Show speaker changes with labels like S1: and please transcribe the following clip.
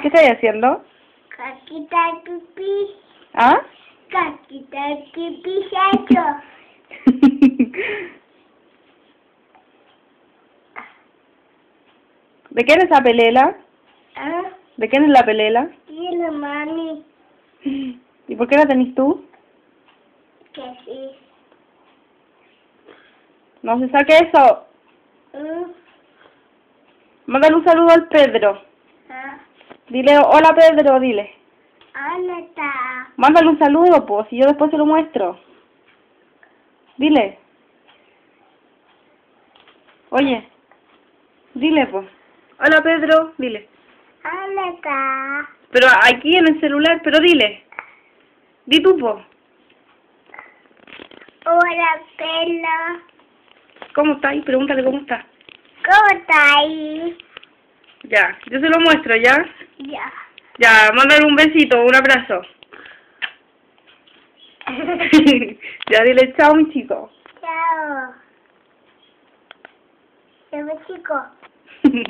S1: ¿Qué estás haciendo?
S2: Caquita pipí.
S1: ¿Ah?
S2: Caquita pipí.
S1: ¿De quién es la pelela?
S2: ¿Ah?
S1: ¿De quién es la pelela?
S2: Dile, mami,
S1: ¿Y por qué la tenés tú?
S2: que sí.
S1: No se saque eso.
S2: ¿Mm?
S1: Mándale un saludo al Pedro.
S2: ¿Ah?
S1: Dile, hola Pedro, dile.
S2: ¿Dónde está?
S1: Mándale un saludo, pues, y yo después se lo muestro. Dile. Oye, dile, pues. Hola Pedro, dile.
S2: ¿Dónde está?
S1: Pero aquí en el celular, pero dile. Di tú, pues.
S2: Hola, pelo.
S1: ¿Cómo está ahí? Pregúntale cómo está.
S2: ¿Cómo está ahí?
S1: Ya, yo se lo muestro, ¿ya?
S2: Ya.
S1: Ya, mándale un besito, un abrazo. ya, dile chao, mi chico.
S2: Chao. Chao, chico.